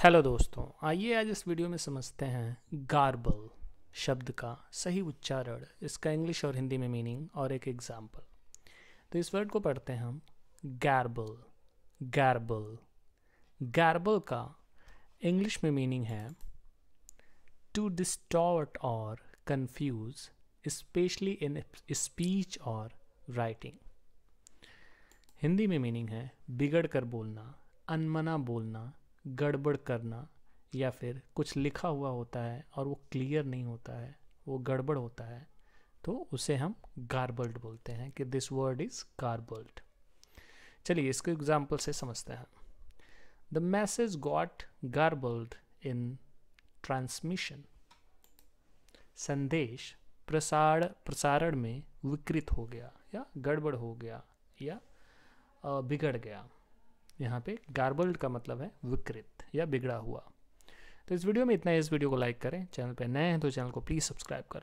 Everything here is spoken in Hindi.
हेलो दोस्तों, आइए आज इस वीडियो में समझते हैं गार्बल शब्द का सही उच्चारण। इसका इंग्लिश और हिंदी में मीनिंग और एक एग्ज़ाम्पल तो इस वर्ड को पढ़ते हैं हम। गैरबल गैरबल। गैरबल का इंग्लिश में मीनिंग है टू डिस्टॉर्ट और कंफ्यूज स्पेशली इन स्पीच और राइटिंग हिंदी में मीनिंग है बिगड़ कर बोलना, अनमना बोलना गड़बड़ करना या फिर कुछ लिखा हुआ होता है और वो क्लियर नहीं होता है, वो गड़बड़ होता है तो उसे हम गार्बल्ड बोलते हैं कि दिस वर्ड इज़ गार्बल्ड चलिए इसको एग्ज़ाम्पल से समझते हैं। The message got garbled in transmission संदेश प्रसार, प्रसारण में विकृत हो गया या गड़बड़ हो गया या बिगड़ गया। यहाँ पे गार्बल्ड का मतलब है विकृत या बिगड़ा हुआ। तो इस वीडियो में इतना ही। इस वीडियो को लाइक करें। चैनल पर नए हैं तो चैनल को प्लीज़ सब्सक्राइब करें।